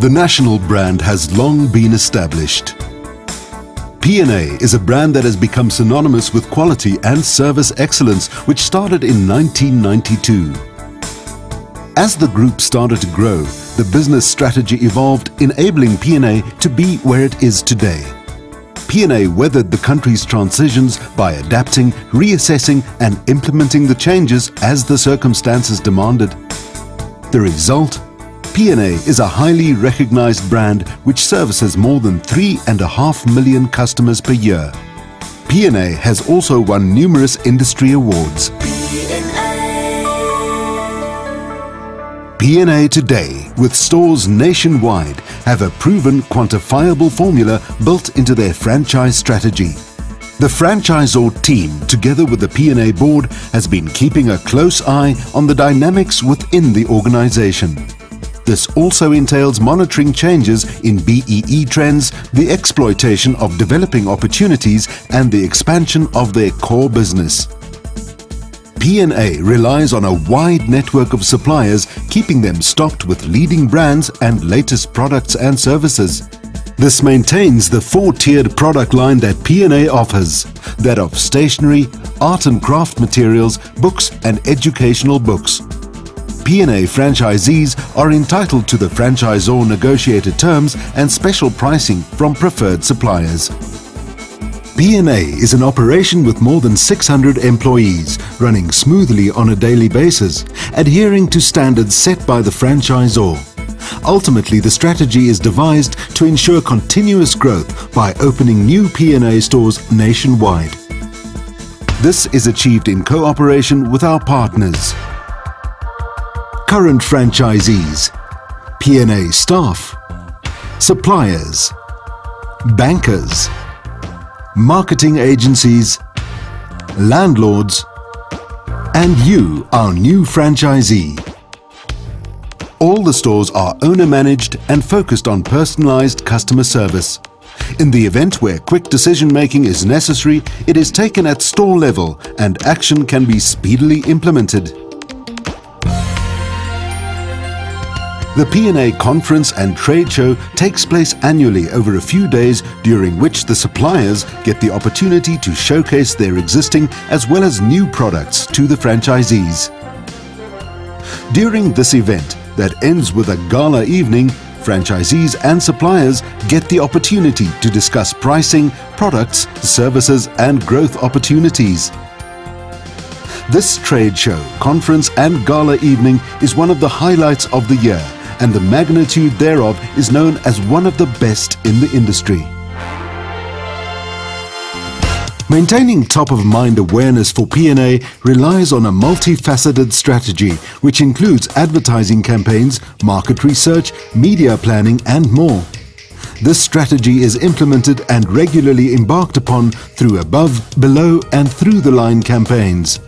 The national brand has long been established. PNA is a brand that has become synonymous with quality and service excellence which started in 1992. As the group started to grow, the business strategy evolved enabling PNA to be where it is today. PNA weathered the country's transitions by adapting, reassessing and implementing the changes as the circumstances demanded. The result PNA is a highly recognized brand which services more than 3.5 million customers per year. PNA has also won numerous industry awards. PNA today, with stores nationwide, have a proven quantifiable formula built into their franchise strategy. The franchisor team, together with the PNA board, has been keeping a close eye on the dynamics within the organization. This also entails monitoring changes in BEE trends, the exploitation of developing opportunities and the expansion of their core business. PNA relies on a wide network of suppliers, keeping them stocked with leading brands and latest products and services. This maintains the four-tiered product line that PNA offers, that of stationery, art and craft materials, books and educational books. PNA franchisees are entitled to the franchisor negotiated terms and special pricing from preferred suppliers. PNA is an operation with more than 600 employees running smoothly on a daily basis, adhering to standards set by the franchisor. Ultimately, the strategy is devised to ensure continuous growth by opening new PNA stores nationwide. This is achieved in cooperation with our partners current franchisees, PNA staff, suppliers, bankers, marketing agencies, landlords, and you, our new franchisee. All the stores are owner-managed and focused on personalized customer service. In the event where quick decision-making is necessary, it is taken at store level and action can be speedily implemented. The PNA conference and trade show takes place annually over a few days during which the suppliers get the opportunity to showcase their existing as well as new products to the franchisees. During this event that ends with a gala evening, franchisees and suppliers get the opportunity to discuss pricing, products, services and growth opportunities. This trade show, conference and gala evening is one of the highlights of the year and the magnitude thereof is known as one of the best in the industry. Maintaining top-of-mind awareness for PNA relies on a multifaceted strategy which includes advertising campaigns, market research, media planning and more. This strategy is implemented and regularly embarked upon through above, below and through the line campaigns.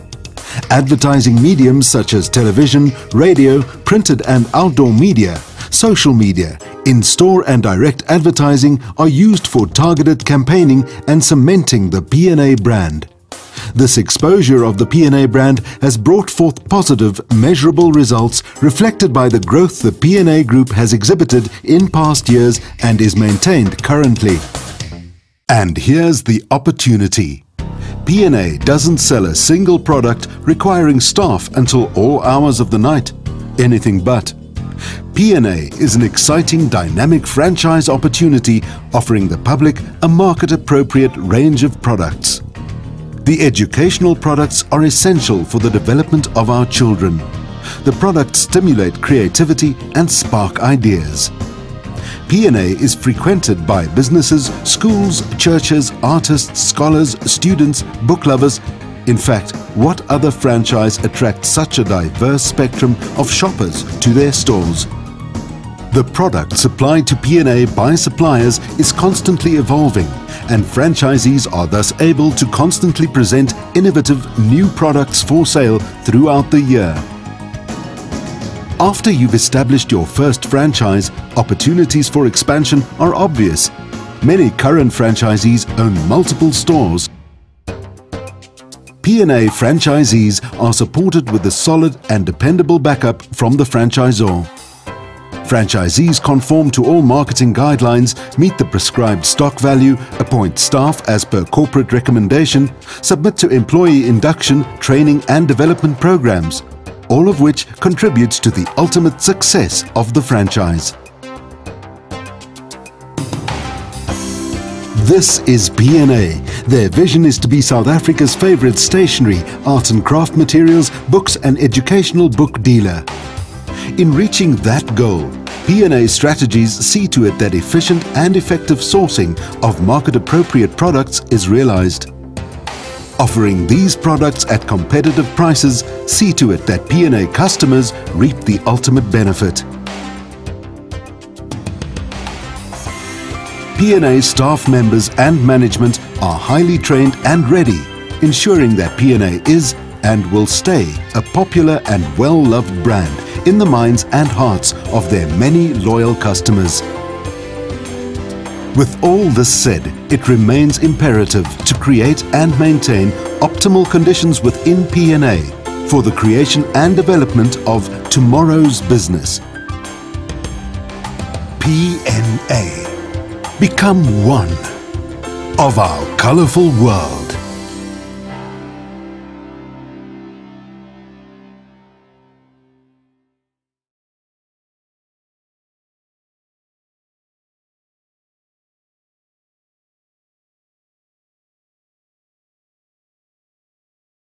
Advertising mediums such as television, radio, printed and outdoor media, social media, in-store and direct advertising are used for targeted campaigning and cementing the PNA brand. This exposure of the PNA brand has brought forth positive, measurable results reflected by the growth the PNA Group has exhibited in past years and is maintained currently. And here's the opportunity. PNA doesn't sell a single product requiring staff until all hours of the night. Anything but. PNA is an exciting dynamic franchise opportunity offering the public a market-appropriate range of products. The educational products are essential for the development of our children. The products stimulate creativity and spark ideas. PNA is frequented by businesses, schools, churches, artists, scholars, students, book lovers. In fact, what other franchise attracts such a diverse spectrum of shoppers to their stores? The product supplied to PNA by suppliers is constantly evolving and franchisees are thus able to constantly present innovative new products for sale throughout the year. After you've established your first franchise, opportunities for expansion are obvious. Many current franchisees own multiple stores. PNA franchisees are supported with a solid and dependable backup from the franchisor. Franchisees conform to all marketing guidelines, meet the prescribed stock value, appoint staff as per corporate recommendation, submit to employee induction, training and development programs, all of which contributes to the ultimate success of the franchise. This is PNA. Their vision is to be South Africa's favourite stationery, arts and craft materials, books and educational book dealer. In reaching that goal, PNA strategies see to it that efficient and effective sourcing of market-appropriate products is realized. Offering these products at competitive prices see to it that PNA customers reap the ultimate benefit. PNA staff members and management are highly trained and ready, ensuring that PNA is and will stay a popular and well-loved brand in the minds and hearts of their many loyal customers. With all this said, it remains imperative to create and maintain optimal conditions within PNA for the creation and development of tomorrow's business. PNA. Become one of our colourful world.